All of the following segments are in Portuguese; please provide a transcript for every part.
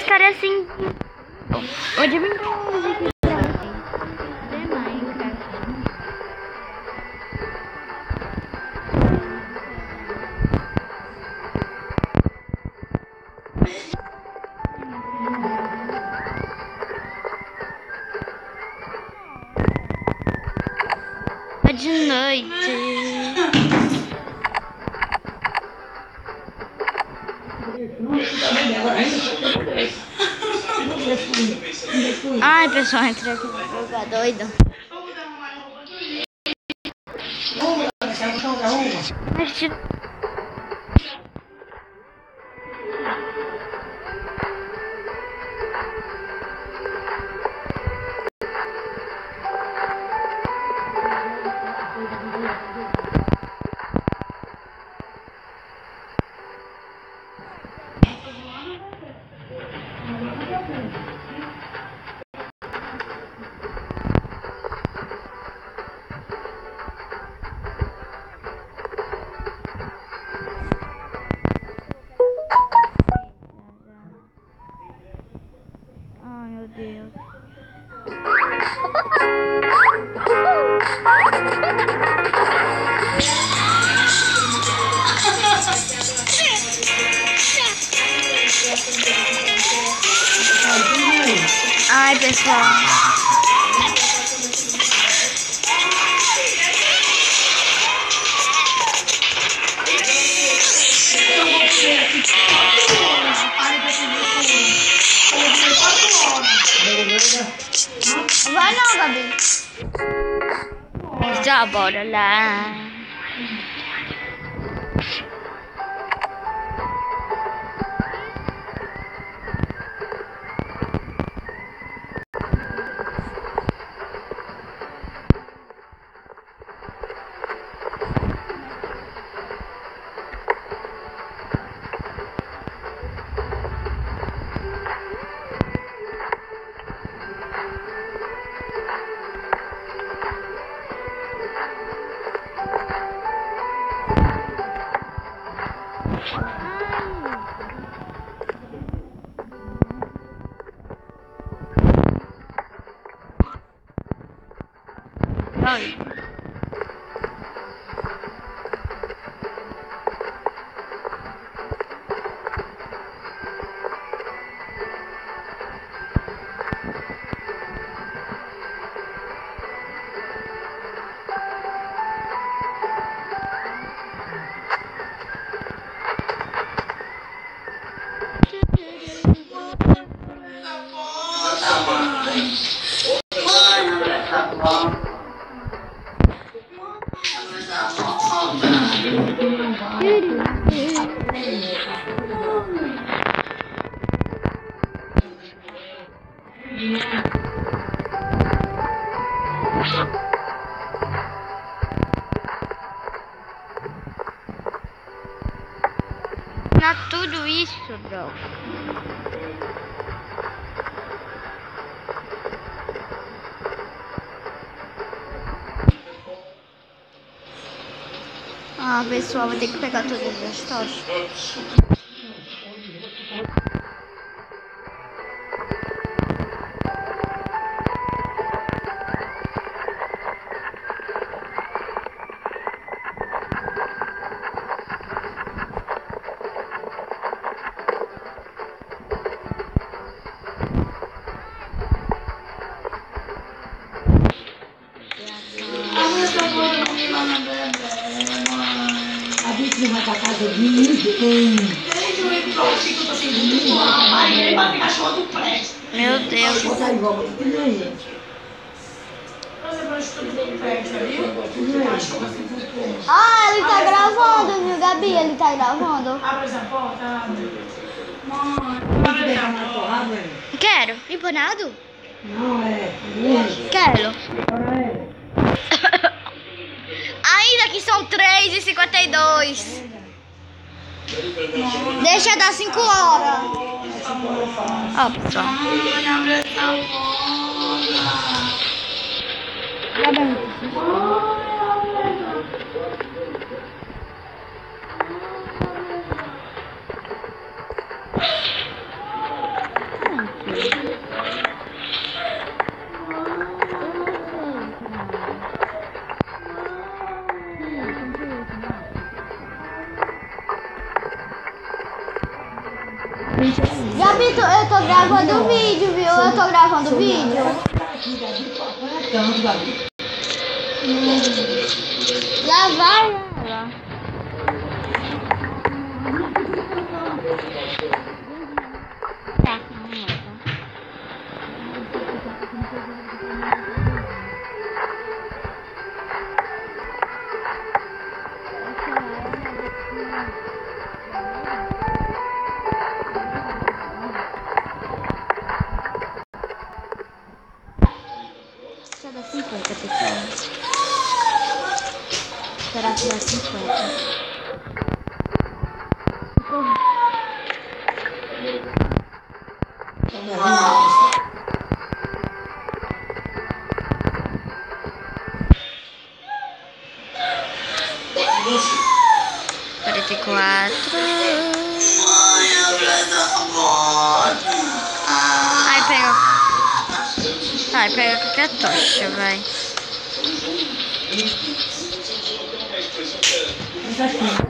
história assim. Onde eu. The Minecraft. É de noite. Ai, pessoal, entrei aqui. no jogo doido. Mas tipo, Ai, Ai, pessoal. Vai não, Gabi. Já, bora lá. Ai. Não Ah, pessoal, vou ter que pegar todas as tochas. Meu Deus. Aí, vó, bota tudo aí. Ah, ele tá gravando, viu, Gabi? Ele tá gravando. Abre essa porta, abre. Hein? Quero. Empanado? Não, é. Quero. É. Ainda que são 3h52. Deixa dar 5 horas. Ó, pessoal. Abre gravando vídeo, viu? Eu tô gravando vídeo. Canto, Gabi. Lá vai ela. Ai, pega qualquer tocha, vai. Mãe, mãe,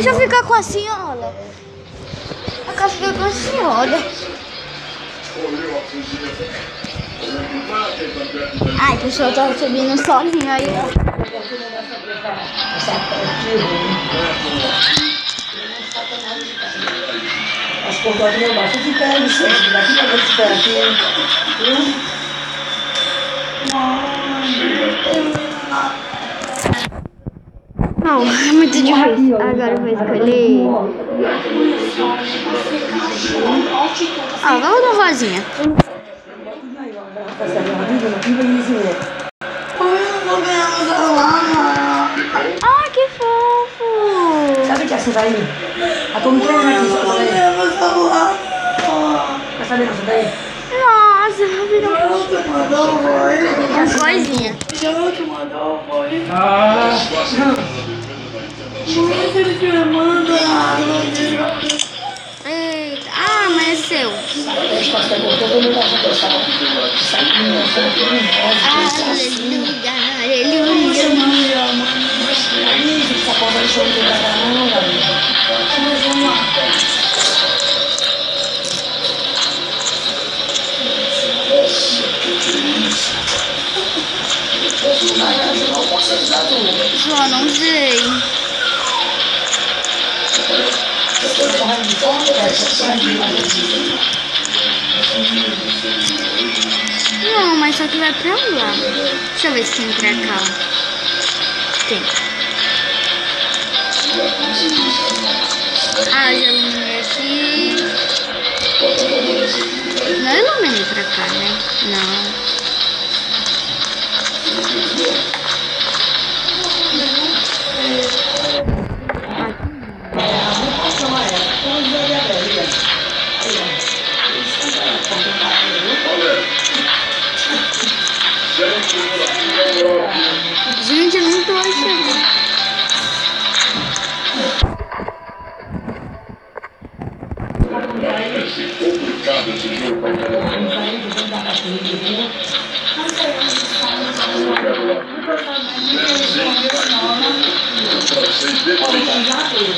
deixa eu ficar com a senhora. Eu quero ficar com a senhora. Ai, a pessoa tá subindo sozinha aí. As portas meu baixo. Fica aí, Vicente. Daqui pra espera aqui. Não, é muito difícil. Agora eu vou escolher. Ah, vamos dar rosinha. Coisinha. Ah, Eita, ah, amanheceu. Deixa eu Não sei. Não, mas só que vai pra lá. Deixa eu ver se tem pra cá. Tem. Ah, já iluminei aqui. Não iluminei pra cá, né? Não. Gente, eu não tô achando.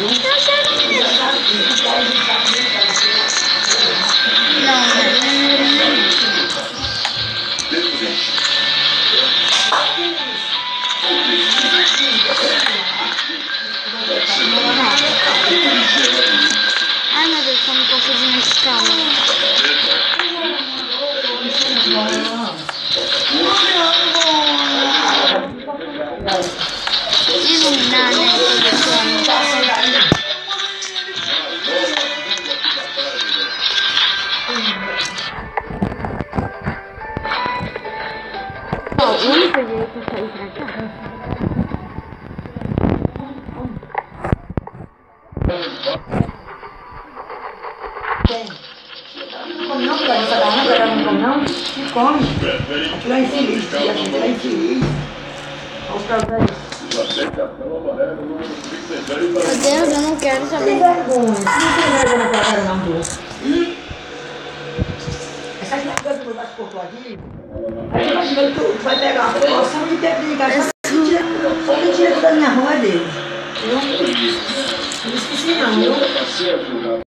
Não, программы. Lá infeliz, tia, aqui lá infeliz. Olha os caras aí. Meu Deus, eu não quero Tem saber. vergonha. Você não tem vergonha pra cara não. Hum? Essa aqui é a coisa que por tua aqui. Aí você vai chegando, tu vai pegar uma promoção de tempo de casa. Só quem tira, só quem tira tudo da minha é dele. Eu não esqueci não, viu?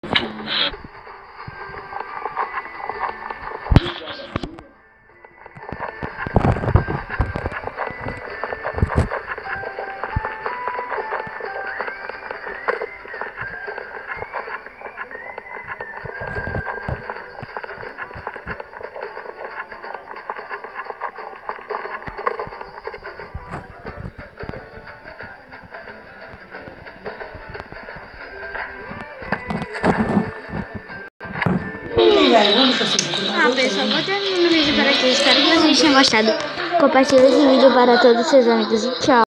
Espero que vocês tenham gostado. Compartilhe esse vídeo para todos os seus amigos tchau.